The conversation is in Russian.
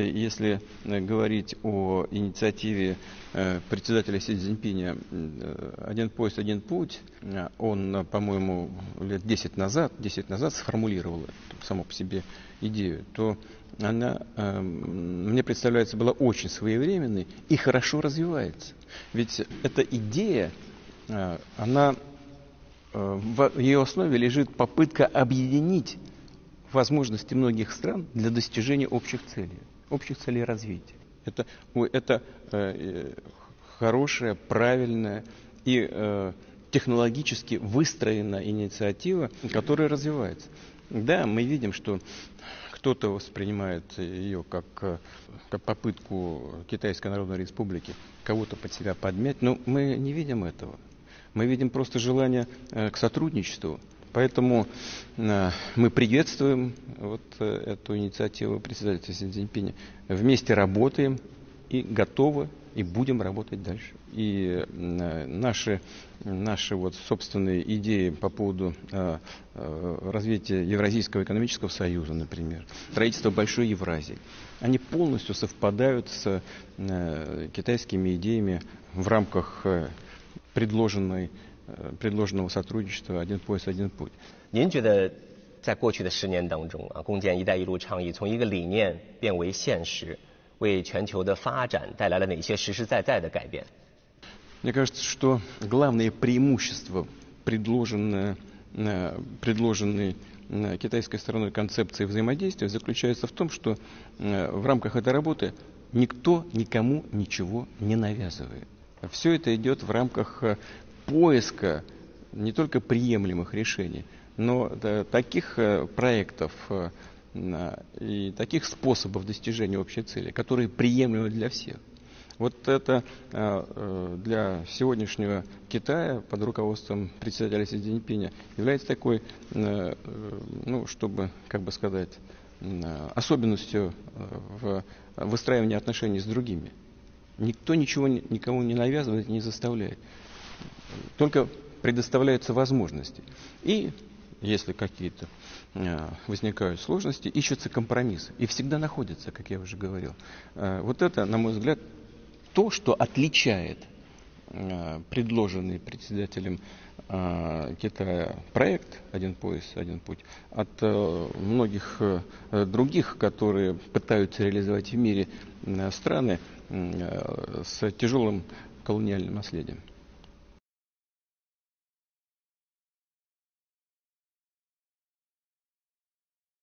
если э, говорить о инициативе э, председателя Си Цзиньпиня «Один поезд, один путь», он, по-моему, лет 10 назад, 10 назад сформулировал саму по себе идею, то она, мне представляется, была очень своевременной и хорошо развивается. Ведь эта идея, она в ее основе лежит попытка объединить возможности многих стран для достижения общих целей, общих целей развития. Это, это э, хорошая, правильная и э, технологически выстроенная инициатива, которая развивается. Да, мы видим, что кто-то воспринимает ее как, э, как попытку Китайской Народной Республики кого-то под себя подмять, но мы не видим этого. Мы видим просто желание к сотрудничеству, Поэтому э, мы приветствуем вот э, эту инициативу председателя Си Цзиньпиня. Вместе работаем и готовы и будем работать дальше. И э, наши, наши вот собственные идеи по поводу развития Евразийского экономического союза, например, строительства Большой Евразии, они полностью совпадают с китайскими идеями в рамках предложенной предложенного сотрудничества «Один пояс, один путь». 您觉得在过去的十年当中啊，共建“一带一路”倡议从一个理念变为现实，为全球的发展带来了哪些实实在在的改变？Мне кажется, что главное преимущество, предложенное, э, предложенной э, китайской стороной концепции взаимодействия, заключается в том, что в рамках этой работы никто никому ничего не навязывает. Все это идет в рамках поиска не только приемлемых решений, но да, таких э, проектов э, и таких способов достижения общей цели, которые приемлемы для всех. Вот это э, для сегодняшнего Китая под руководством председателя Си Цзиньпиня является такой, ну, чтобы, как бы сказать, особенностью в выстраивании отношений с другими. Никто ничего никому не навязывает, не заставляет. Только предоставляются возможности. И если какие-то э, возникают сложности, ищутся компромиссы. И всегда находятся, как я уже говорил. Э, вот это, на мой взгляд, то, что отличает э, предложенный председателем Китая проект «Один пояс, один путь» от многих других, которые пытаются реализовать в мире страны с тяжелым колониальным наследием.